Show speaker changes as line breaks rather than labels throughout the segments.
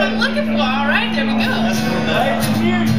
I'm looking for. All right, there we go.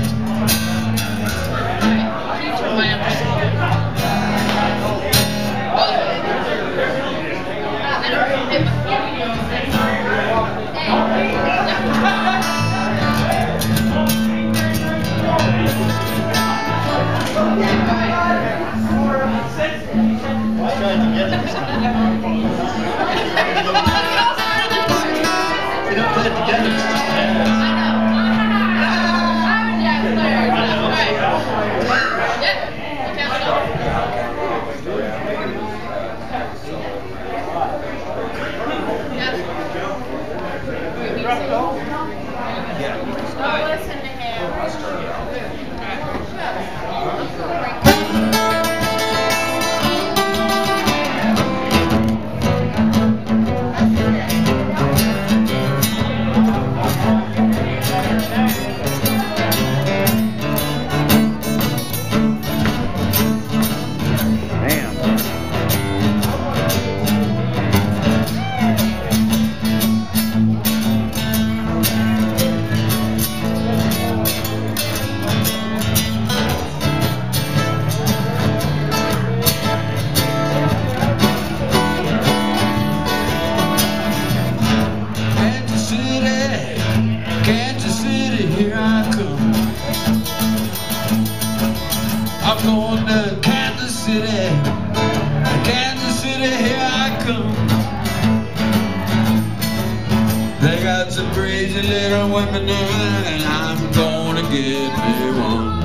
And I'm gonna get me one.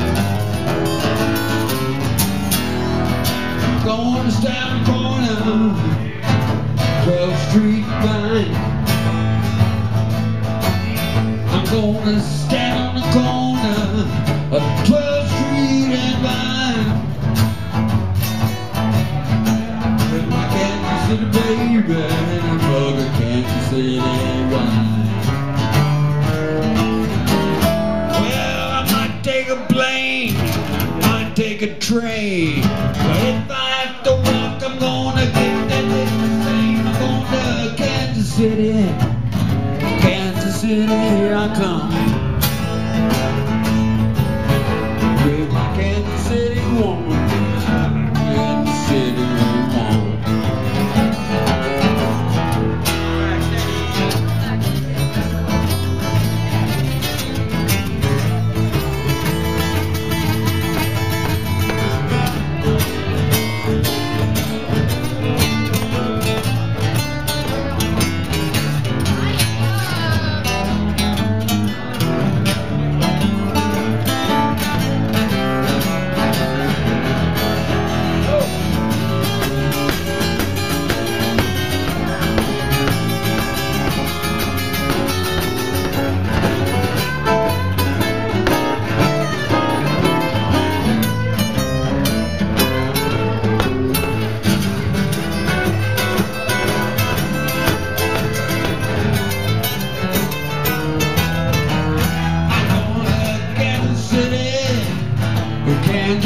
Going to stand corner, 12th Street Vine. I'm gonna stand on the corner of 12th Street and Vine. My baby and wine. A train, but if I have to walk, I'm gonna get that little thing. I'm going to Kansas City. Kansas City, here I come.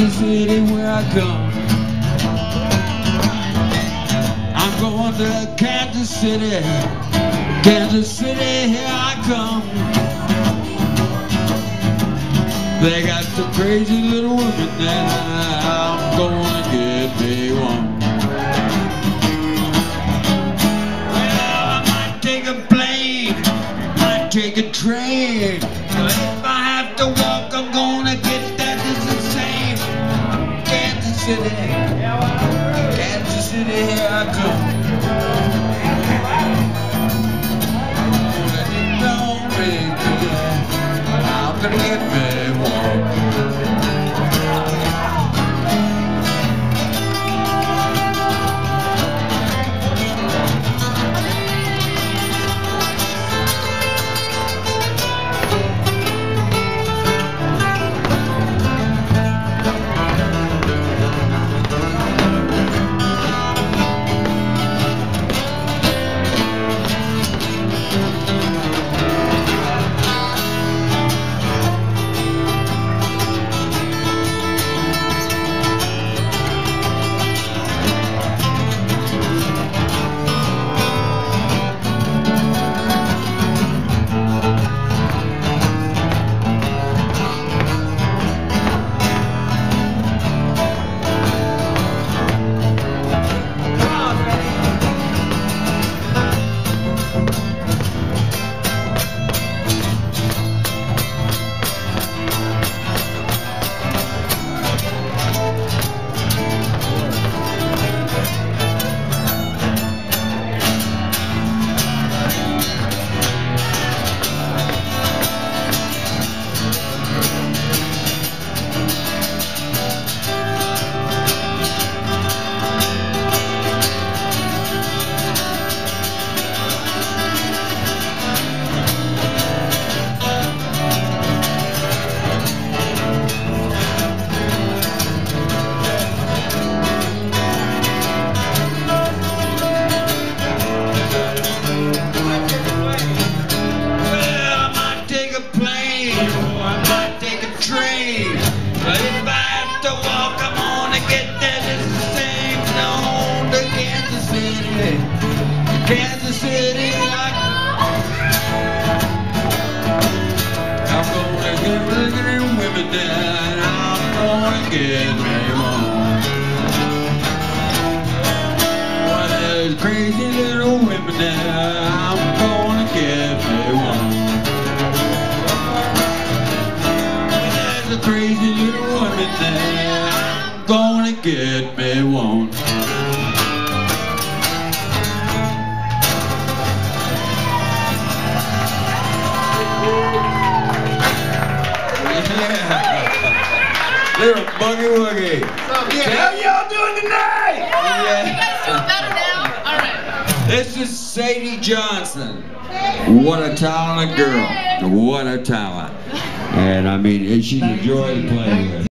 Kansas City, where I come. I'm going to Kansas City, Kansas City, here I come. They got some crazy little women there. I'm going to get me one. Well, I might take a plane, might take a I'm then I'm gonna get me one. Well, crazy little women there, I'm gonna get me one. Well, there's a crazy little woman there, I'm gonna get me one. Yeah. Little boogie woogie.
So,
How y'all doing tonight?
Yeah, you guys feel better now? All right.
This is Sadie Johnson. What a talented girl. What a talent. And I mean, she's a joy to play with.